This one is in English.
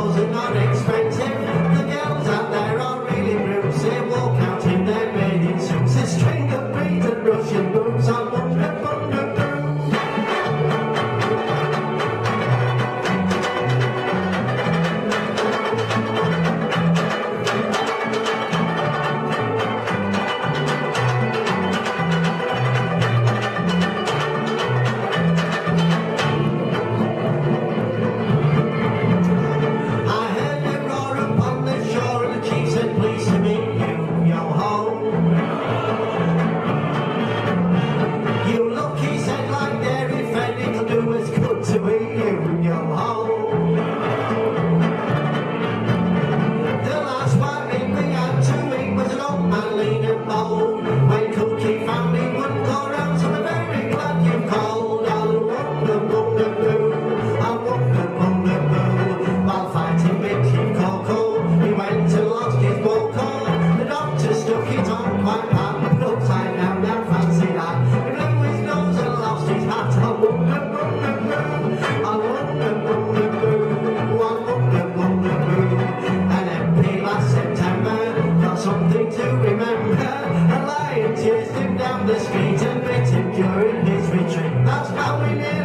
girls are not expensive. The girls out there are really brooms. They walk out in their maidens. It's a string of beads and Russian booms. last September. Got something to remember. A lion tears him down the street and bit him during his retreat. That's how we knew.